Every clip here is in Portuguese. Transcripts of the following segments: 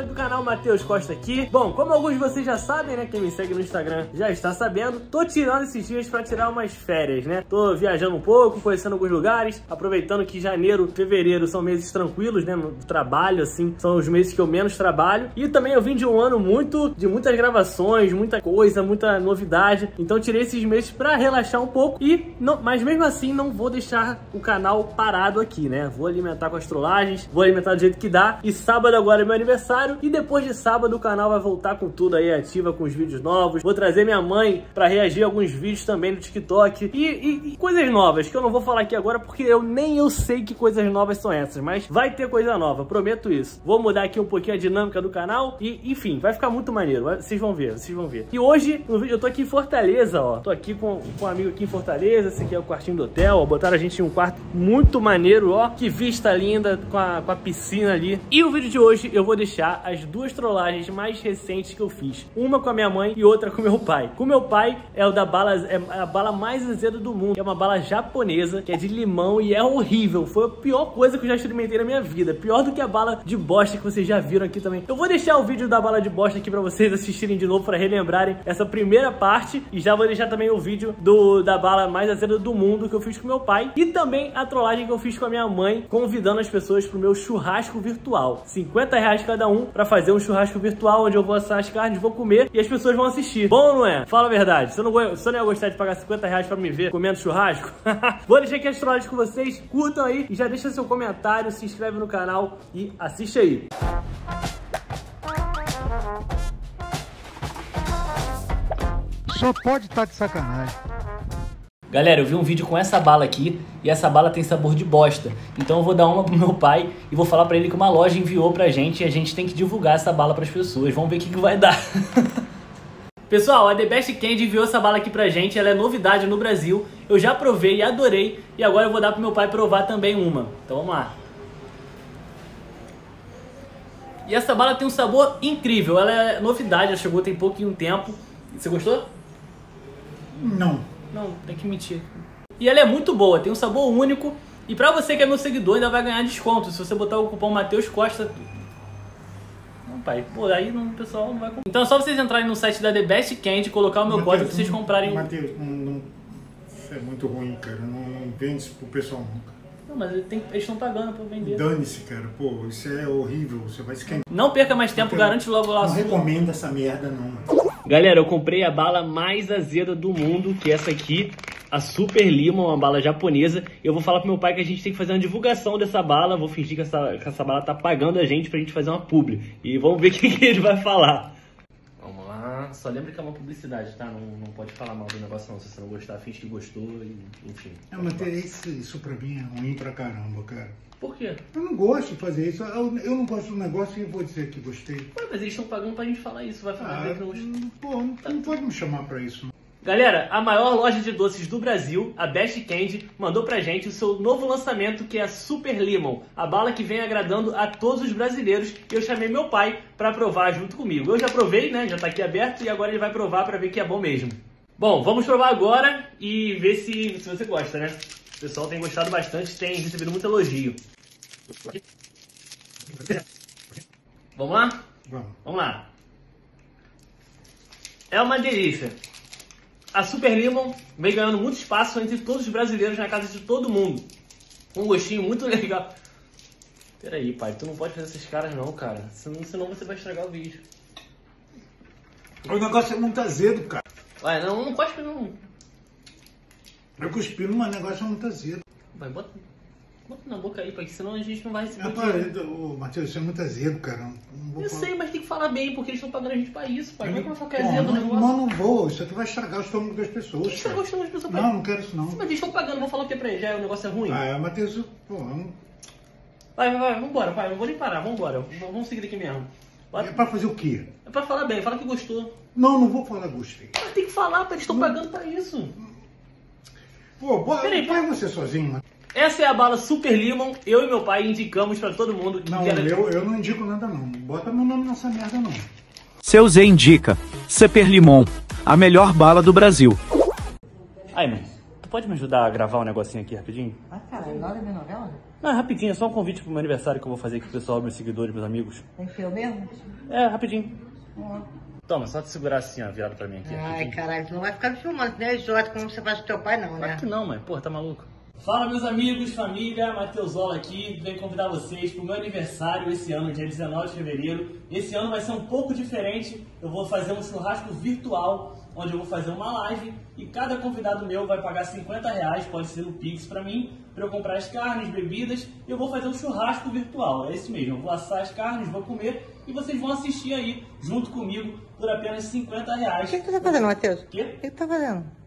galera do canal Matheus Costa aqui. Bom, como alguns de vocês já sabem, né, quem me segue no Instagram já está sabendo, tô tirando esses dias pra tirar umas férias, né? Tô viajando um pouco, conhecendo alguns lugares, aproveitando que janeiro, fevereiro são meses tranquilos, né, no trabalho, assim, são os meses que eu menos trabalho. E também eu vim de um ano muito, de muitas gravações, muita coisa, muita novidade, então tirei esses meses pra relaxar um pouco e, não, mas mesmo assim não vou deixar o canal parado aqui, né? Vou alimentar com as trollagens, vou alimentar do jeito que dá e sábado agora é meu aniversário e depois de sábado o canal vai voltar com tudo aí ativa, com os vídeos novos. Vou trazer minha mãe pra reagir a alguns vídeos também no TikTok e, e, e, coisas novas que eu não vou falar aqui agora porque eu nem eu sei que coisas novas são essas, mas vai ter coisa nova, prometo isso. Vou mudar aqui um pouquinho a dinâmica do canal e, enfim, vai ficar muito maneiro, vocês vão ver, vocês vão ver. E hoje, no vídeo, eu tô aqui em Fortaleza, ó, tô aqui com, com um amigo aqui em Fortaleza, esse aqui é o quartinho do hotel, ó, botaram a gente em um quarto muito maneiro, ó, que vista linda com a, com a piscina ali. E o vídeo de hoje eu vou deixar as duas trollagens mais recentes que eu fiz. Uma com a minha mãe e outra com meu pai. Com meu pai é o da bala, é a bala mais azeda do mundo. É uma bala japonesa, que é de limão e é horrível. Foi a pior coisa que eu já experimentei na minha vida. Pior do que a bala de bosta que vocês já viram aqui também. Eu vou deixar o vídeo da bala de bosta aqui pra vocês assistirem de novo, pra relembrarem essa primeira parte. E já vou deixar também o vídeo do, da bala mais azeda do mundo que eu fiz com meu pai. E também a trollagem que eu fiz com a minha mãe, convidando as pessoas pro meu churrasco virtual. 50 reais cada um pra fazer um churrasco virtual, onde eu vou assar as carnes, vou comer e as pessoas vão assistir. Bom não é? Fala a verdade. Você não, você não ia gostar de pagar 50 reais pra me ver comendo churrasco? vou deixar aqui as trollagens com vocês. Curtam aí e já deixa seu comentário, se inscreve no canal e assiste aí. Só pode estar de sacanagem. Galera, eu vi um vídeo com essa bala aqui e essa bala tem sabor de bosta. Então eu vou dar uma pro meu pai e vou falar pra ele que uma loja enviou pra gente e a gente tem que divulgar essa bala pras pessoas. Vamos ver o que, que vai dar. Pessoal, a The Best Candy enviou essa bala aqui pra gente, ela é novidade no Brasil. Eu já provei e adorei e agora eu vou dar pro meu pai provar também uma. Então vamos lá. E essa bala tem um sabor incrível, ela é novidade, ela chegou tem pouquinho tempo. Você gostou? Não. Não, tem que mentir. E ela é muito boa, tem um sabor único. E pra você que é meu seguidor, ainda vai ganhar desconto. Se você botar o cupom Matheus Costa. Não, pai, pô, aí não, o pessoal não vai comprar. Então é só vocês entrarem no site da The Best Candy, colocar o meu Mateus, código pra vocês comprarem. Matheus, não, não, isso é muito ruim, cara. Não, não vende isso pro pessoal nunca. Não, mas ele tem- eles estão pagando pra vender. Dane-se, cara. Pô, isso é horrível. Você vai esquentar. Não perca mais tempo, garante logo lá Não sua. recomendo essa merda, não. Galera, eu comprei a bala mais azeda do mundo, que é essa aqui, a Super Lima, uma bala japonesa. Eu vou falar pro meu pai que a gente tem que fazer uma divulgação dessa bala. Vou fingir que essa, que essa bala tá pagando a gente pra gente fazer uma publi. E vamos ver o que, que ele vai falar. Só lembra que é uma publicidade, tá? Não, não pode falar mal do negócio não. Se você não gostar, finge que gostou e enfim. É, Matheus, isso, isso pra mim é ruim pra caramba, cara. Por quê? Eu não gosto de fazer isso. Eu, eu não gosto do negócio e vou dizer que gostei. Ué, mas eles estão pagando pra gente falar isso. Vai falar Ah, que não gostou. pô, não, não pode me chamar pra isso. não. Galera, a maior loja de doces do Brasil, a Best Candy, mandou pra gente o seu novo lançamento que é a Super Lemon, a bala que vem agradando a todos os brasileiros. E eu chamei meu pai pra provar junto comigo. Eu já provei, né? Já tá aqui aberto e agora ele vai provar pra ver que é bom mesmo. Bom, vamos provar agora e ver se, se você gosta, né? O pessoal tem gostado bastante, tem recebido muito elogio. Vamos lá? Vamos. Vamos lá. É uma delícia. A Super Lemon vem ganhando muito espaço entre todos os brasileiros na casa de todo mundo. Um gostinho muito legal. Peraí, pai, tu não pode fazer esses caras não, cara. Senão, senão você vai estragar o vídeo. O negócio é muito azedo, cara. Vai, não, não pode não. Eu cuspi, mas o negócio é muito azedo. Vai, bota, bota na boca aí, pai, senão a gente não vai receber o Rapaz, dinheiro. ô, Matheus, isso é muito azedo, cara. Não vou Eu falar. sei, mas tem que falar bem, porque eles estão pagando a gente pra isso, pai. Como é que vai é Pô, azedo o não, negócio? não, não vou. Isso aqui vai estragar o estômago das pessoas. Por que você tá cara. gostando das pessoas, pai? Não, não quero isso não. Mas eles estão pagando, vou falar o que pra eles? Já o negócio é ruim? Ah, Matheus, pô, não- Vai, vai, vai, vambora, pai, não vou nem parar, vambora. Vamos seguir daqui mesmo. é Bota- pra fazer o quê? É pra falar bem, fala que gostou. Não, não vou falar gostei. Mas tem que falar, pai, eles estão pagando pra isso. Pô, põe Peraí, põe você sozinho, Matheus. Essa é a bala Super Limon, eu e meu pai indicamos pra todo mundo. Não, que ela- eu, eu não indico nada não. Bota meu nome nessa merda não. Seu Zé indica. Super Limon, a melhor bala do Brasil. Aí, mano, tu pode me ajudar a gravar um negocinho aqui rapidinho? Ah, caralho, na hora da minha novela? Não, é rapidinho, é só um convite pro meu aniversário que eu vou fazer aqui pro pessoal, meus seguidores, meus amigos. Tem que ser eu mesmo? É, rapidinho. Hum. Toma, só te segurar assim, ó, virado pra mim aqui. Ai, rapidinho. caralho, tu não vai ficar me filmando, né, idiota, como você faz com teu pai, não, né? Claro que não, mãe. Porra, tá maluco? Fala, meus amigos, família, Matheus Zola aqui. Venho convidar vocês pro meu aniversário esse ano, dia 19 de fevereiro. Esse ano vai ser um pouco diferente. Eu vou fazer um churrasco virtual, onde eu vou fazer uma live e cada convidado meu vai pagar 50 reais, pode ser no Pix pra mim, pra eu comprar as carnes, bebidas e eu vou fazer um churrasco virtual. É isso mesmo, eu vou assar as carnes, vou comer e vocês vão assistir aí, junto comigo, por apenas 50 reais. O que, que tu tá fazendo, Matheus? O que, que tu tá fazendo?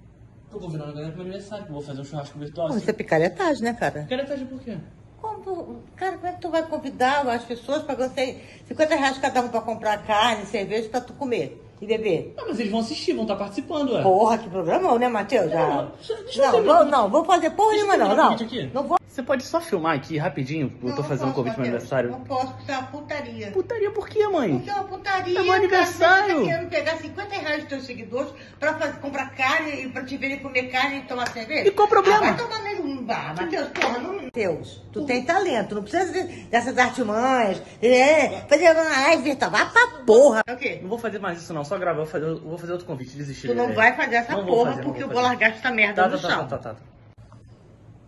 Tô convidando a galera pro meu aniversário, que eu vou fazer um churrasco virtual. Pô, isso é picaretagem, né, cara? Caretagem por quê? Como, cara, como é que tu vai convidar as pessoas pagando 50 reais cada um pra comprar carne, cerveja pra tu comer e beber? Ah, mas eles vão assistir, vão estar participando, ué. Porra, que programão, né, Matheus? Já... Não, eu Não, vou, não, vou fazer porra eu nenhuma, não, não. Não vou. Você pode só filmar aqui rapidinho? Eu tô Não, fazendo um não convite pro aniversário. Não posso, porque isso é uma putaria. Putaria por quê, mãe? Porque é uma putaria. É meu aniversário. Cara, você tá querendo pegar 50 reais dos teus seguidores pra fazer, comprar carne e pra te verem comer carne e tomar cerveja? E qual o problema? Ah, vai tomar nele. Ah, Matheus, porra, não. Matheus, tu tem talento, não precisa de- dessas artimanhas. É, fazer uma live virtual. Vai pra porra. É o quê? Não vou fazer mais isso não, só gravar, eu vou fazer, eu vou fazer outro convite, desistir. Tu não ideia. vai fazer essa Não porra fazer, não porque eu vou largar essa merda Tá, no tá, tá, chão. tá, tá, tá.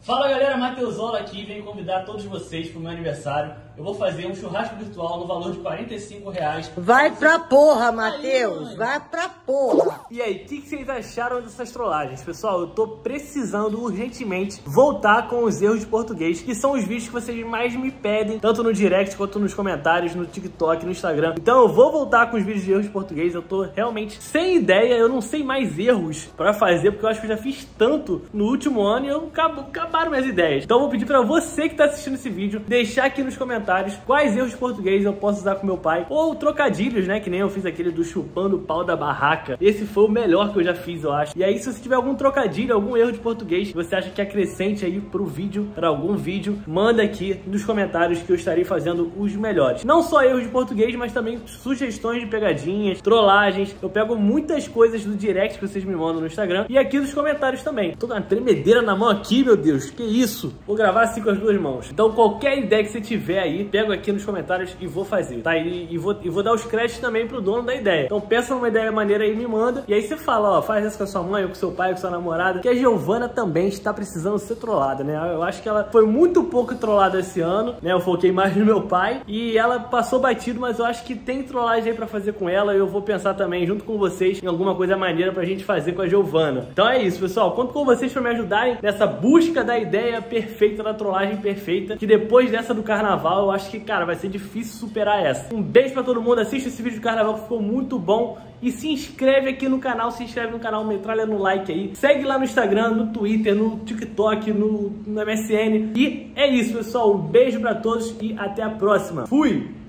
Fala galera, Mateusola aqui, venho convidar todos vocês pro meu aniversário. Eu vou fazer um churrasco virtual no valor de 45 reais. Vai pra porra, Matheus. Vai pra porra. E aí, o que, que vocês acharam dessas trollagens? Pessoal, eu tô precisando urgentemente voltar com os erros de português, que são os vídeos que vocês mais me pedem, tanto no direct quanto nos comentários, no TikTok, no Instagram. Então eu vou voltar com os vídeos de erros de português. Eu tô realmente sem ideia, eu não sei mais erros pra fazer, porque eu acho que eu já fiz tanto no último ano e eu acabo, acabaram minhas ideias. Então eu vou pedir pra você que tá assistindo esse vídeo, deixar aqui nos comentários quais erros de português eu posso usar com meu pai, ou trocadilhos, né, que nem eu fiz aquele do chupando o pau da barraca. Esse foi o melhor que eu já fiz, eu acho. E aí, se você tiver algum trocadilho, algum erro de português, você acha que acrescente aí pro vídeo, para algum vídeo, manda aqui nos comentários que eu estarei fazendo os melhores. Não só erros de português, mas também sugestões de pegadinhas, trollagens. Eu pego muitas coisas do direct que vocês me mandam no Instagram e aqui nos comentários também. Tô com uma tremedeira na mão aqui, meu Deus, que isso? Vou gravar assim com as duas mãos. Então, qualquer ideia que você tiver aí, pego aqui nos comentários e vou fazer, tá? E, e vou, e vou dar os créditos também pro dono da ideia. Então, pensa numa ideia maneira aí e me manda. E aí você fala, ó, faz isso com a sua mãe, ou com seu pai, ou com sua namorada. Que a Giovana também está precisando ser trollada, né? Eu acho que ela foi muito pouco trollada esse ano, né? Eu foquei mais no meu pai. E ela passou batido, mas eu acho que tem trollagem aí pra fazer com ela. Eu vou pensar também, junto com vocês, em alguma coisa maneira pra gente fazer com a Giovana. Então é isso, pessoal. Conto com vocês pra me ajudarem nessa busca da ideia perfeita, da trollagem perfeita. Que depois dessa do carnaval, eu acho que, cara, vai ser difícil superar essa. Um beijo pra todo mundo. Assiste esse vídeo do carnaval que ficou muito bom. E se inscreve aqui no canal, se inscreve no canal, metralha no like aí. Segue lá no Instagram, no Twitter, no TikTok, no, no MSN. E é isso, pessoal. Um beijo pra todos e até a próxima. Fui!